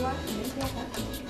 没关系明天还可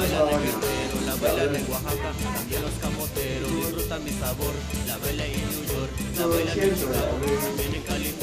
en Guerrero, la bailan en Oaxaca También los camoteros disfrutan mi sabor La bailan en New York, la bailan en Chicago También en California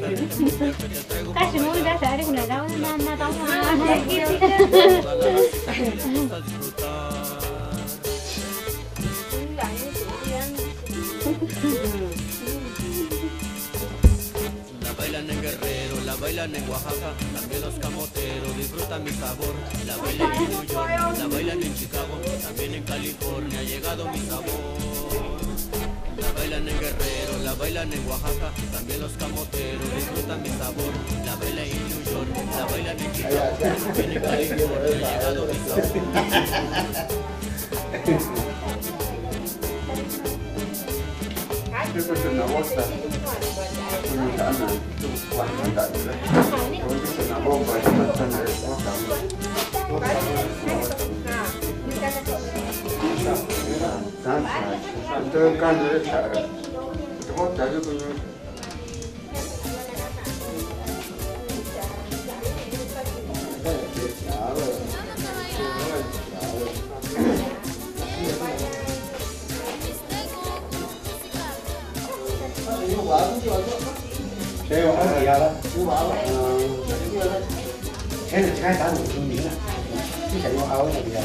La bailan en Guerrero, la bailan en Oaxaca, también los camoteros disfrutan mi sabor. La bailan en New York, la bailan en Chicago, también en California ha llegado mi sabor. La bailan en Guerrero, la bailan en Oaxaca, también los camoteros disfrutan mi sabor. La bailan en New York, la bailan en Chicago, también en California ha llegado mi sabor. tôi can rồi thở tôi không thở được bao nhiêu Đây là cái gì đó? Chú bảo là thế là trái táo mình không biết là cái chạy qua áo là gì vậy?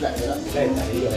Dai, dai, io.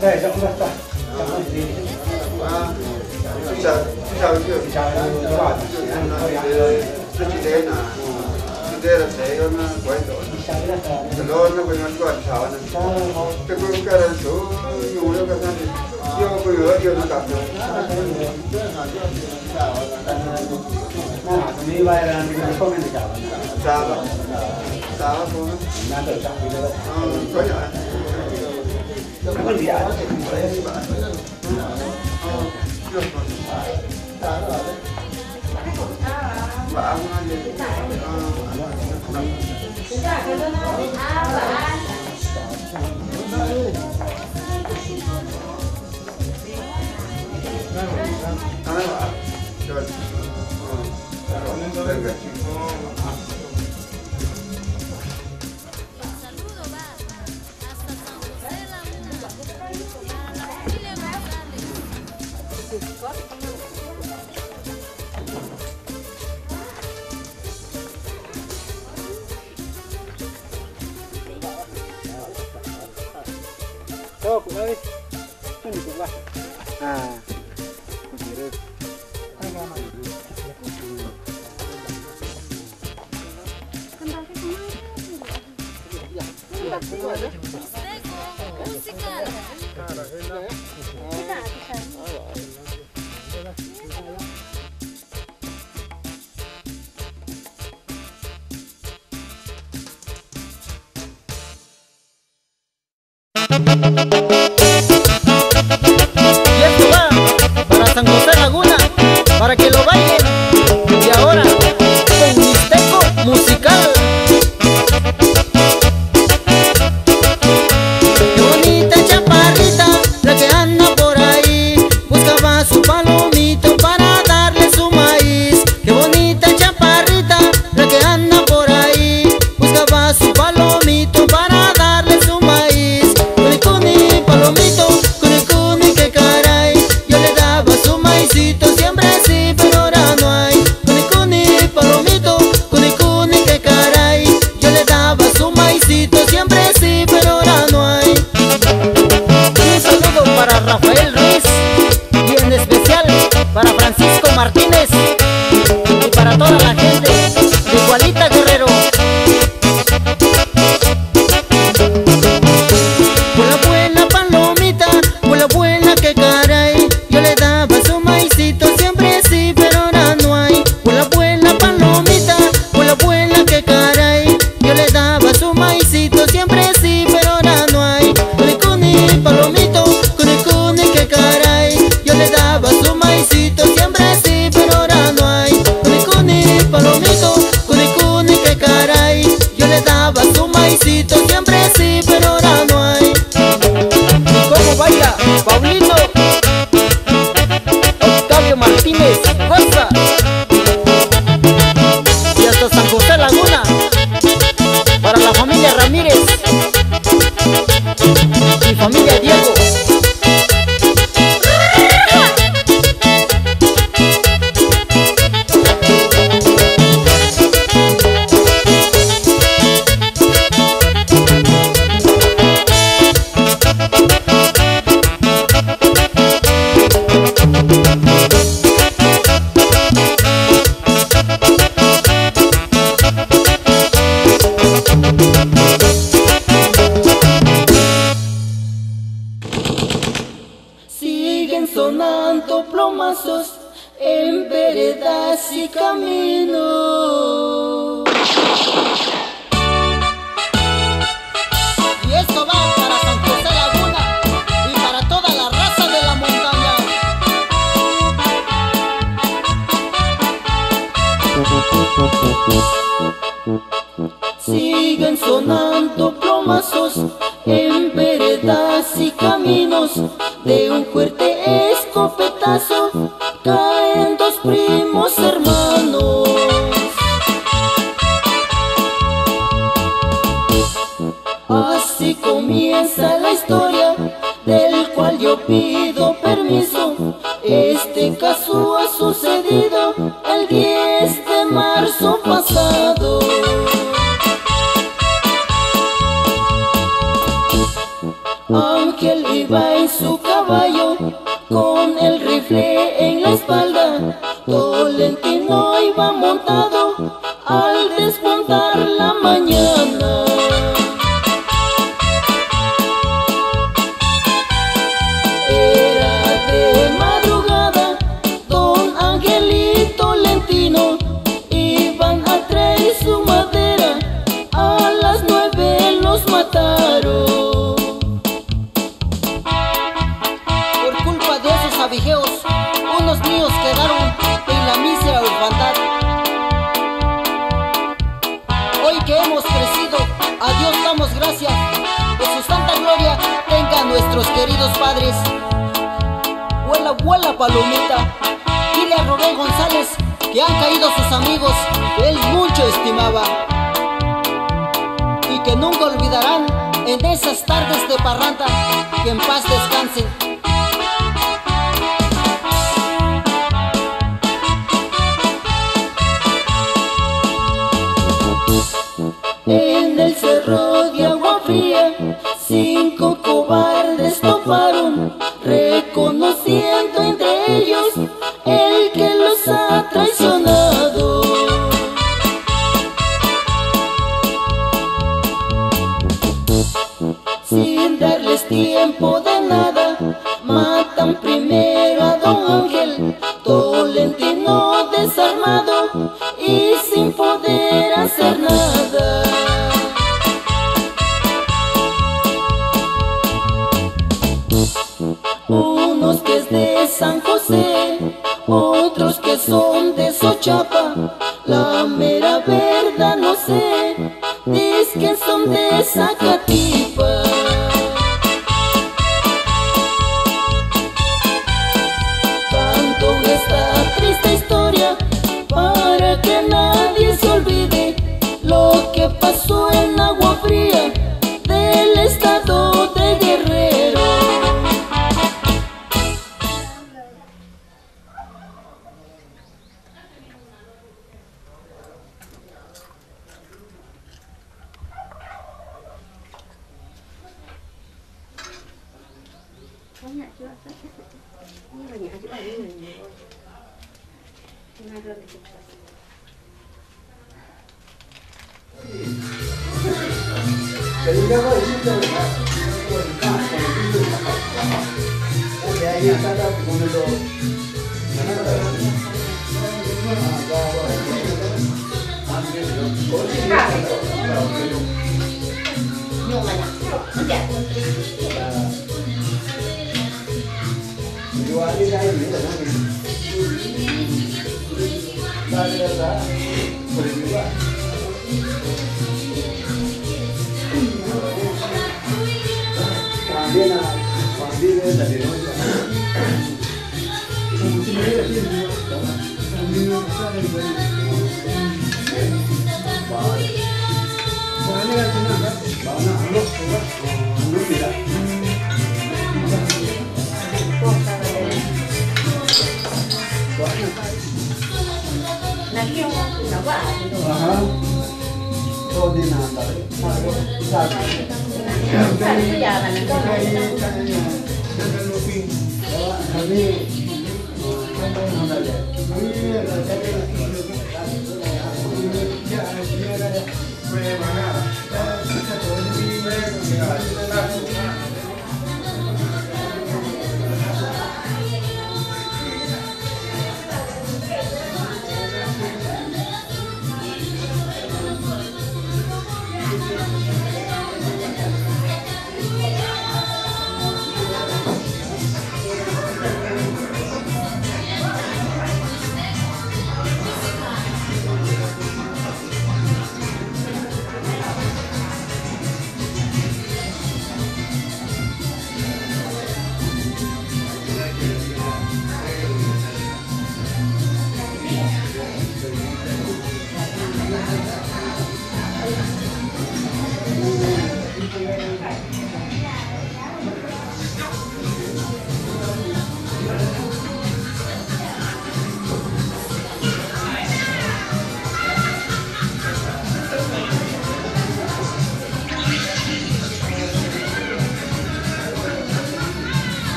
để rộng ra ta xin chào xin chào xin chào các bạn rất chị thế là chị thế là thế con quay rồi từ lâu nó quên mất con cháu này cái cũng cái là số nhiều lắm cái này yêu bây giờ yêu nó cảm rồi đi vay là mình không nên được chào chào chào không có nhỏ 我们是祖国的花朵阳光下尽情唱着歌永远的依靠回家吧回到最初的美好 나 친구야. en veredas y caminos. Y esto va para San Laguna y para toda la raza de la montaña. Siguen sonando plomazos en veredas y caminos de un fuerte escopetazo your business. Los mataron. Por culpa de esos abigeos, unos niños quedaron en la mísera orfandad. Hoy que hemos crecido, a Dios damos gracias, que su santa gloria tenga a nuestros queridos padres. Vuela, vuela palomita, dile a Rubén González que han caído sus amigos que él mucho estimaba. Que nunca olvidarán en esas tardes de parranda que en paz descansen. En el cerro de agua fría, cinco cobardes San José, otros que son de Sochapa, la mera verdad no sé, es que son de Zacatipa. banyak juga ini banyak juga ini ini belum dikupas Jadi kalau ini kalau kita kalau itu oh ya ya kita bunuh dulu Hãy subscribe cho kênh Ghiền Mì Gõ Để không bỏ lỡ những video hấp dẫn Eu acho que já é linda, né, menino? Vai agradar.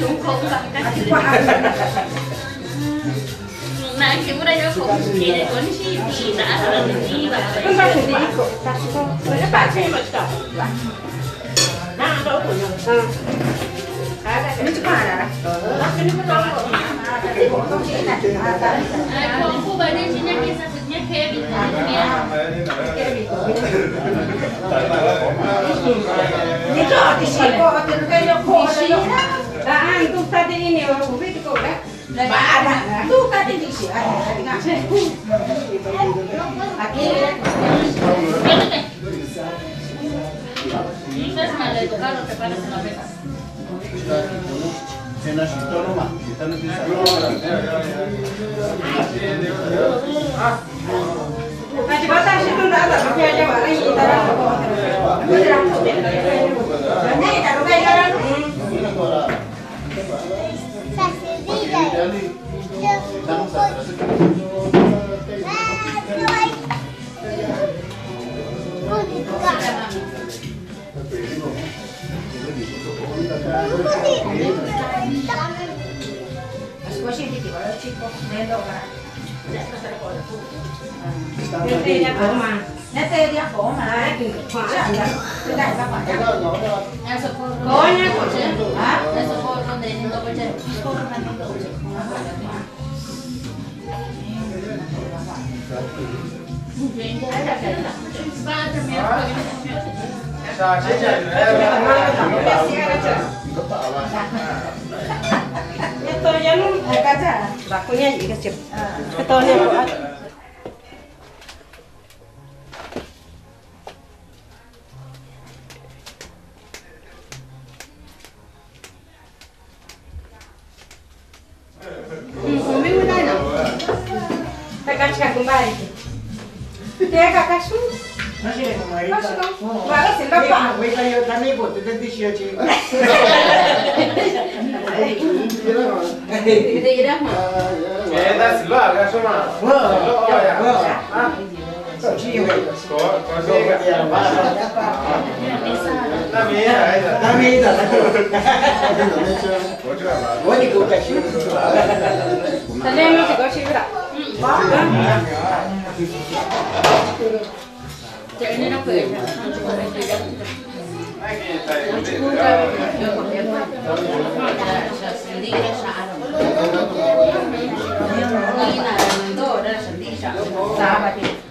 chú khủng gặp các chị nãy chị ở đây nó khủng thì để cuốn chi thì đã là mình đi và mình đi. Với các bạn xem. Mà chọn nào đó của nhau cái này cái này cái này của cô bà đi chị nhắc đi sao chị nhắc khe bị cái gì cái gì Nah, Daan, tuh tadi ini aku pikir kok dah. Ada tuh tadi di sini ada nggak sih? Akhirnya. Ini itu kalau nah, kita. Cenas itu Ini tidak tidak Nete niya po ma. Nete niya po ma. không ko siya. Ha? Nasa po ron din. Nito ko siya. Ko ron na nito ko siya. Sa siya. Sa siya. itu yang buka aja, bakunya dikasih. Ketuanya lu Pegar de cacumba, করতে তো দিশি আছে Termina a coisa. 我出生的时候就有一个小石头